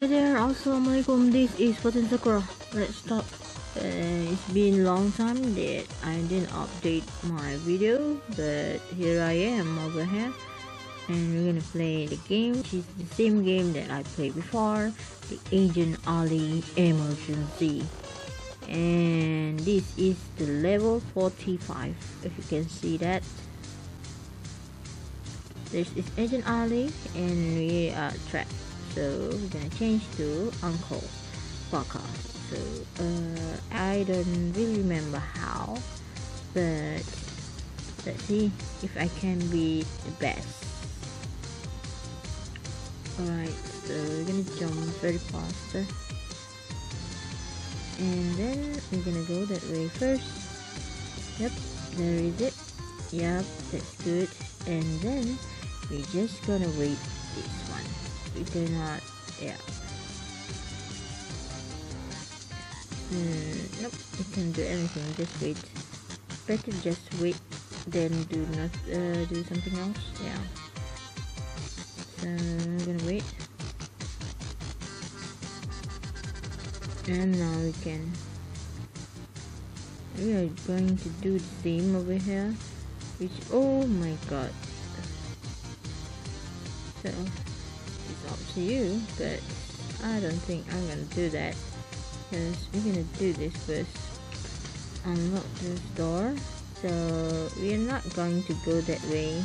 Hey there, assalamualaikum. This is Fatin Sakura. Let's start. Uh, it's been long time that I didn't update my video, but here I am over here, and we're gonna play the game. Which is the same game that I played before, the Agent Ali Emergency. And this is the level 45, if you can see that. This is Agent Ali, and we are trapped so we're gonna change to Uncle Bakar. So uh, I don't really remember how but let's see if I can be the best. Alright so we're gonna jump very fast. And then we're gonna go that way first. Yep there is it. Yep that's good. And then we're just gonna wait this one we do not yeah. Hmm, nope we can do anything just wait. Better just wait than do not uh, do something else yeah. So I'm gonna wait. And now we can we are going to do the same over here which oh my god. So up to you, but I don't think I'm gonna do that because we're gonna do this first. Unlock this door. So we're not going to go that way.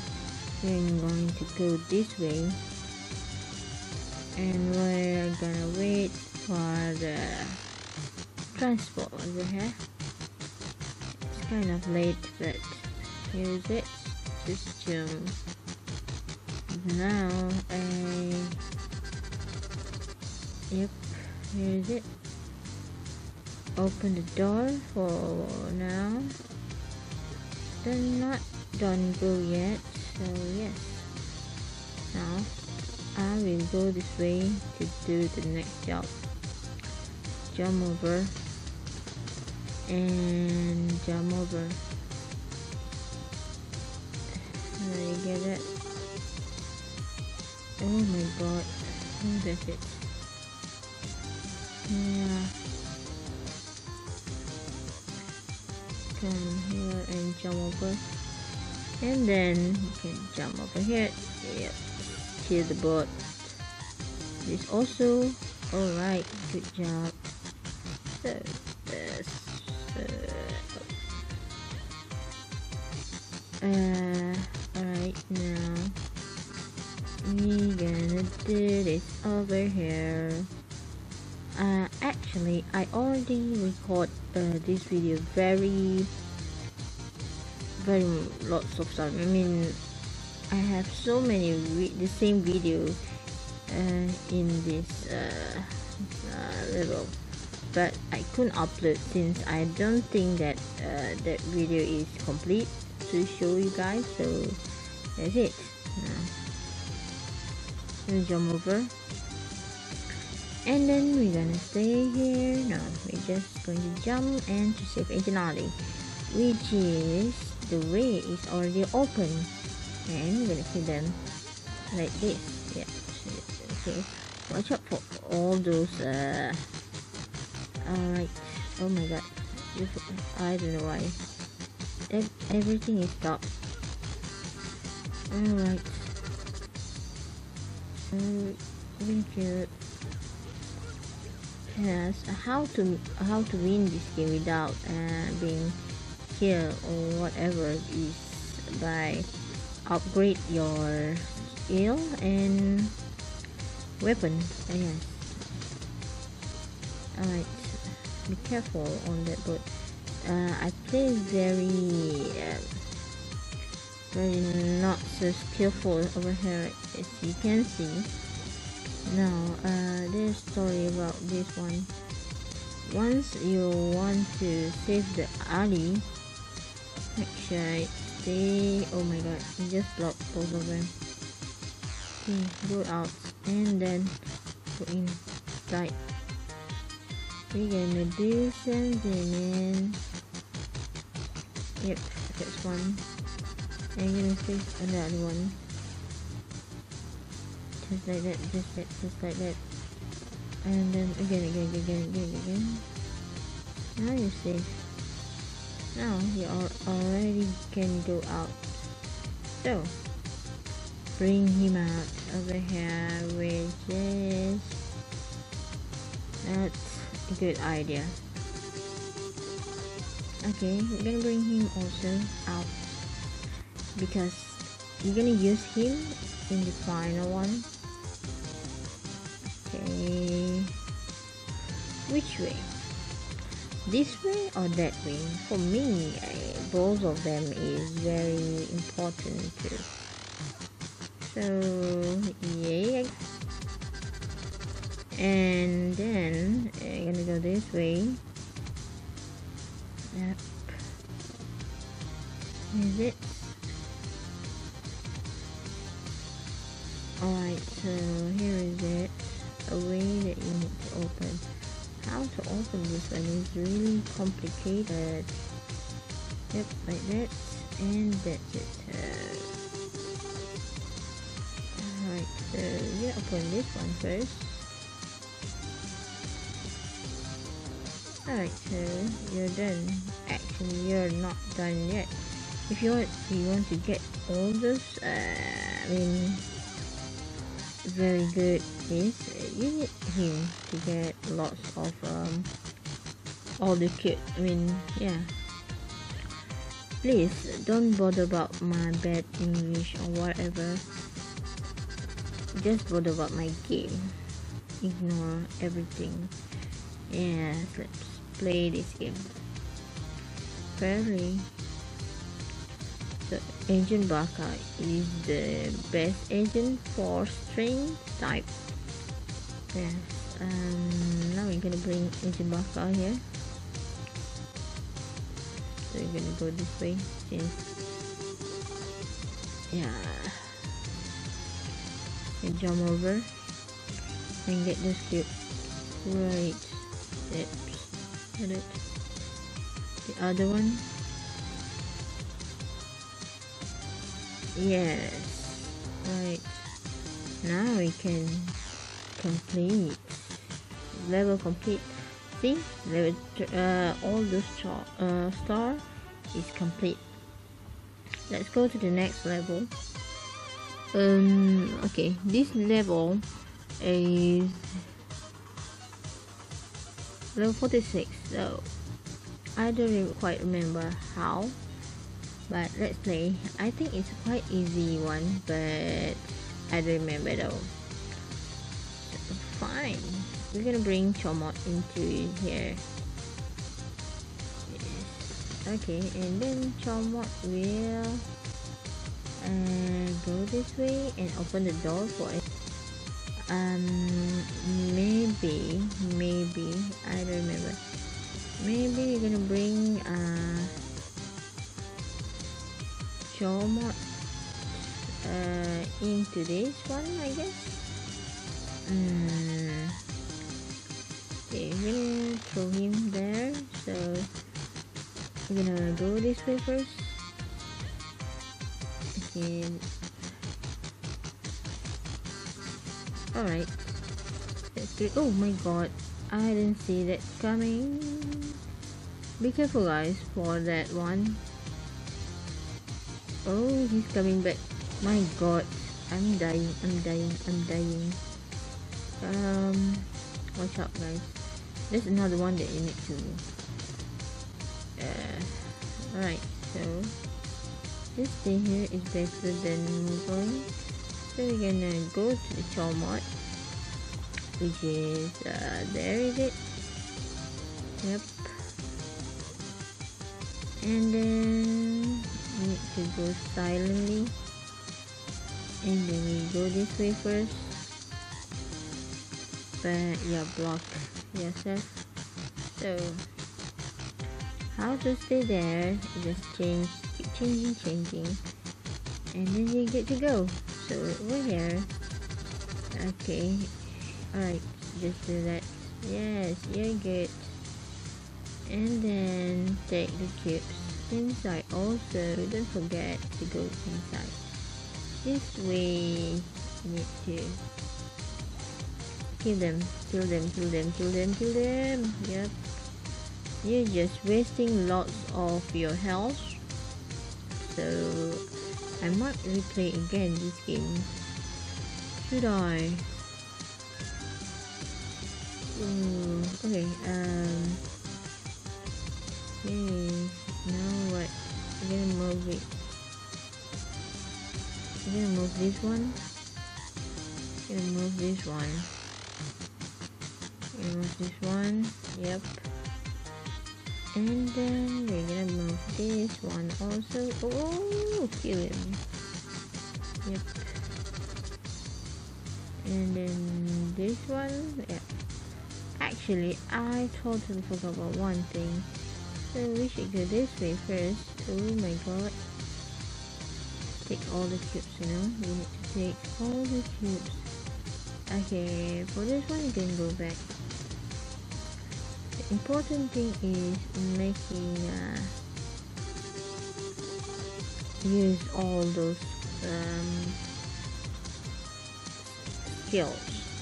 We're going to go this way. And we're gonna wait for the transport over here. It's kind of late, but here's it. Just jump now I yep. Here is. It open the door for now. They're not done go yet so yes. Now I will go this way to do the next job. Jump over. And jump over. There you get it. Oh my god. Oh, that's it. Come here and jump over. And then you can jump over here. Yep. Kill the bot. This also. Alright. Good job. So, this. Uh, uh, alright now we gonna do this over here uh, actually I already record uh, this video very very lots of time. I mean I have so many the same video uh, in this uh, uh, level but I couldn't upload since I don't think that uh, that video is complete to show you guys so that's it. Gonna jump over and then we're gonna stay here. No we're just going to jump and to save agent Ali which is the way is already open. And we're gonna see them like this. Yeah okay. Watch out for all those uh alright. Oh my god. I don't know why. Everything is stopped. Alright. Richard has how to how to win this game without uh, being killed or whatever is by upgrade your skill and weapon yes alright be careful on that but uh, I play very uh, very not so skillful over here as you can see now uh, there's story about this one. Once you want to save the Ali make sure I stay oh my god you just blocked both of them. Okay go out and then go inside. We're gonna do something yep that's one. I'm gonna save another one. Just like that, just that, just like that. and then again again again again again now you see now you are already can go out. So bring him out over here with this that's a good idea. Okay we're gonna bring him also out. Because you're gonna use him in the final one which way? This way or that way? For me I, both of them is very important too. So yeah. And then I'm gonna go this way. Yep. Is it? Alright so here is it. A way that you need to open to open this one is really complicated. Yep like that. And that's it. Alright so you open this one first. Alright so you're done. Actually you're not done yet. If you want you want to get all those uh, I mean very good is you need him to get lots of um, all the kit I mean yeah. Please don't bother about my bad English or whatever. Just bother about my game. Ignore everything. Yeah let's play this game. Fairly Agent Bakar is the best engine for string type. Yes. Um, now we're gonna bring engine Bakar here. So we're gonna go this way since yeah. We jump over and get this cube. Right. Oops. Got it. The other one yes. Right now we can complete. Level complete. See? Level uh, all star, uh, star is complete. Let's go to the next level. Um okay. This level is level 46 so I don't quite remember how but let's play. I think it's quite easy one but I don't remember though. Fine. We're gonna bring Chomot into here. Okay and then Chomot will uh, go this way and open the door for it. Um maybe maybe I don't remember. Maybe we're gonna bring uh Chomot uh, into this one I guess? Mm. okay we'll throw him there so we're gonna go this way first. Okay alright. Let's do oh my god. I didn't see that coming. Be careful guys for that one Oh, he's coming back. My god. I'm dying. I'm dying. I'm dying. Um, watch out, guys. There's another one that you need to. Uh, Alright, so this thing here is better than going. So we're gonna go to the Chomot, which is uh, there is it. Yep. And then to go silently. And then we go this way first. But yeah block yes yourself so how to stay there? Just change keep changing changing. And then you get to go. So we're here. Okay. Alright just do that. Yes you're good. And then take the cubes inside also don't forget to go inside. This way you need to kill them kill them kill them kill them kill them. Yep. You're just wasting lots of your health. So I might replay again this game. Should I? Ooh, okay um okay now what? I'm gonna move it. I'm gonna move this one? I'm gonna move this one. I'm gonna move this one? Yep. And then we're gonna move this one also. Oh kill him. Yep. And then this one? Yeah. Actually I totally forgot about one thing so we should go this way first. Oh my god. Take all the cubes you know. We need to take all the cubes okay for this one you can go back. The important thing is making uh, use all those um, skills.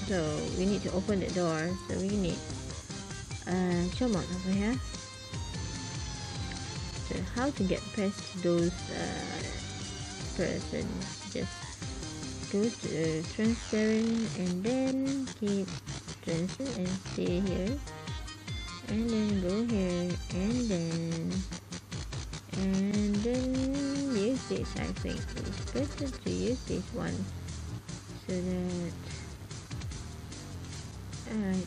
So we need to open the door. So we need uh, come over here how to get past those uh, person. Just go to transparent and then keep transparent and stay here. And then go here and then. And then use this I think. It's better to use this one so that alright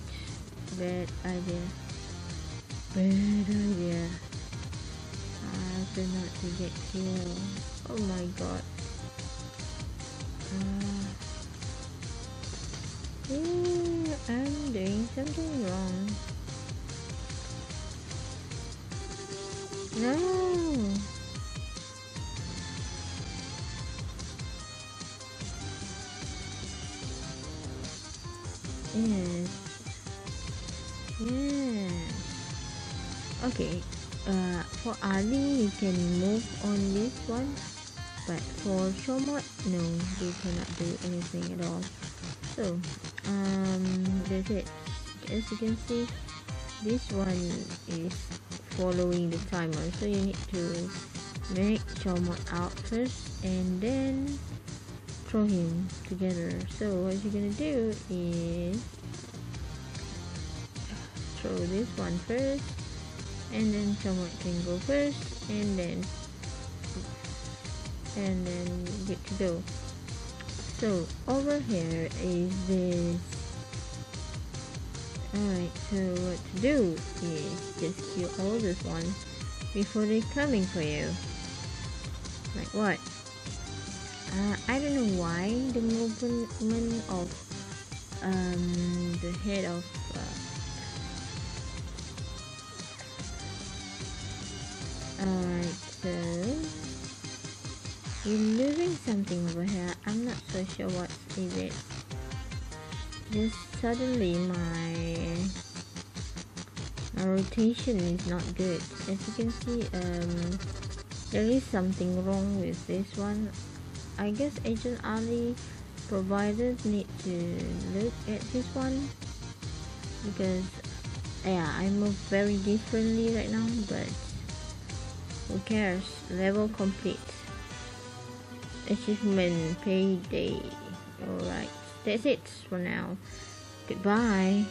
bad idea. Bad idea to get killed. Oh my god. Uh, yeah, I'm doing something wrong. No. Yes. Yes. Okay uh, for Ali you can move on this one. But for Shomot no they cannot do anything at all. So um that's it. As you can see this one is following the timer. So you need to make Shomot out first and then throw him together. So what you're gonna do is throw this one first and then someone can go first and then and then get to go. So over here is this. Alright so what to do is just kill all this one before they coming for you. Like what? Uh, I don't know why the movement of um, the head of uh, alright so you're moving something over here. I'm not so sure what is it. Just suddenly my my rotation is not good. As you can see um, there is something wrong with this one. I guess Agent Ali providers need to look at this one. Because yeah I move very differently right now but who cares? Level complete. Achievement payday. Alright. That's it for now. Goodbye